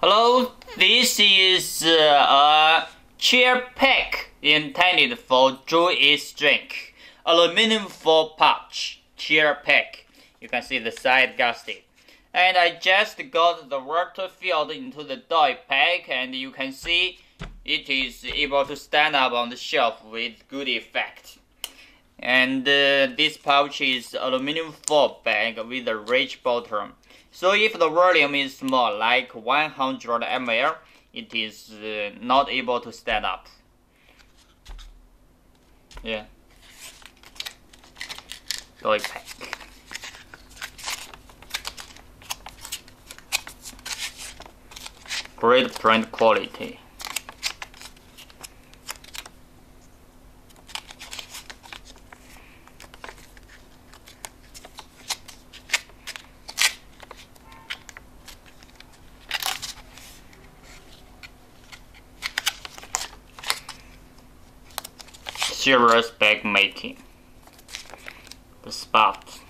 Hello, this is uh, a chair pack intended for Joyous drink. Aluminum foil pouch cheerpack. You can see the side gusset. And I just got the water filled into the dye pack and you can see it is able to stand up on the shelf with good effect. And uh, this pouch is aluminum foil bag with a rich bottom. So if the volume is small, like 100 ml, it is uh, not able to stand up. Yeah. Toy pack. Great print quality. Serious bag making. The spot.